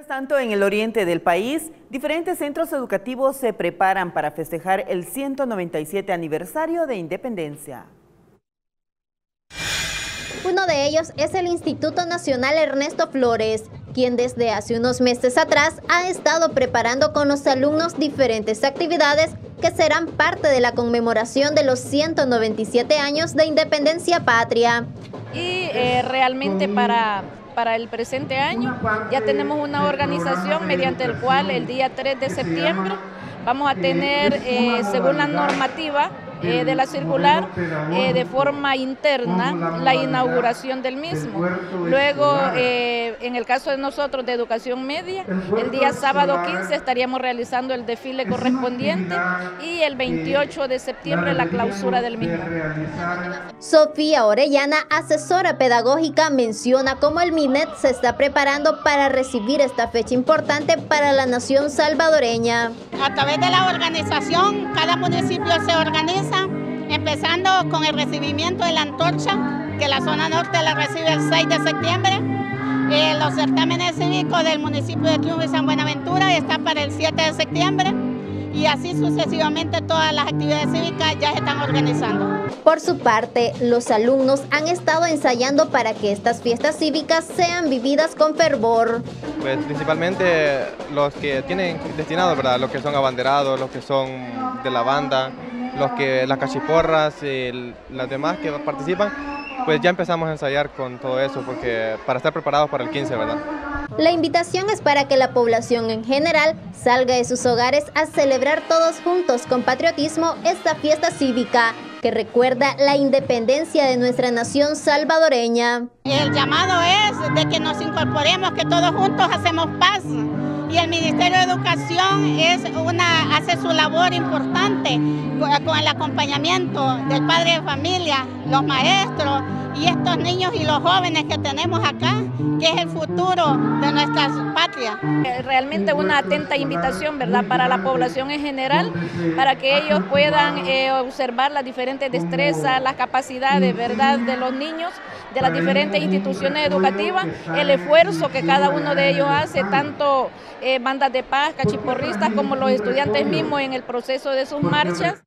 Mientras tanto, en el oriente del país, diferentes centros educativos se preparan para festejar el 197 aniversario de independencia. Uno de ellos es el Instituto Nacional Ernesto Flores, quien desde hace unos meses atrás ha estado preparando con los alumnos diferentes actividades que serán parte de la conmemoración de los 197 años de independencia patria. Y eh, realmente para para el presente año. Ya tenemos una organización mediante el cual el día 3 de septiembre vamos a tener, eh, según la normativa, eh, de la circular eh, de forma interna la inauguración del mismo. Luego, eh, en el caso de nosotros de educación media, el día sábado 15 estaríamos realizando el desfile correspondiente y el 28 de septiembre la clausura del mismo. Sofía Orellana, asesora pedagógica, menciona cómo el MINET se está preparando para recibir esta fecha importante para la nación salvadoreña. A través de la organización, cada municipio se organiza empezando con el recibimiento de la antorcha, que la zona norte la recibe el 6 de septiembre. Eh, los certámenes cívicos del municipio de Triunfo y San Buenaventura están para el 7 de septiembre y así sucesivamente todas las actividades cívicas ya se están organizando. Por su parte, los alumnos han estado ensayando para que estas fiestas cívicas sean vividas con fervor. Pues principalmente los que tienen destinados, ¿verdad? Los que son abanderados, los que son de la banda, los que, las cachiporras y las demás que participan, pues ya empezamos a ensayar con todo eso porque para estar preparados para el 15, ¿verdad? La invitación es para que la población en general salga de sus hogares a celebrar todos juntos con patriotismo esta fiesta cívica que recuerda la independencia de nuestra nación salvadoreña. El llamado es de que nos incorporemos, que todos juntos hacemos paz y el Ministerio de Educación es una, hace su labor importante con el acompañamiento del padre de familia, los maestros y niños y los jóvenes que tenemos acá, que es el futuro de nuestras patrias. Eh, realmente una atenta invitación, ¿verdad?, para la población en general, para que ellos puedan eh, observar las diferentes destrezas, las capacidades, ¿verdad?, de los niños, de las diferentes instituciones educativas, el esfuerzo que cada uno de ellos hace, tanto eh, bandas de paz, cachiporristas, como los estudiantes mismos en el proceso de sus marchas.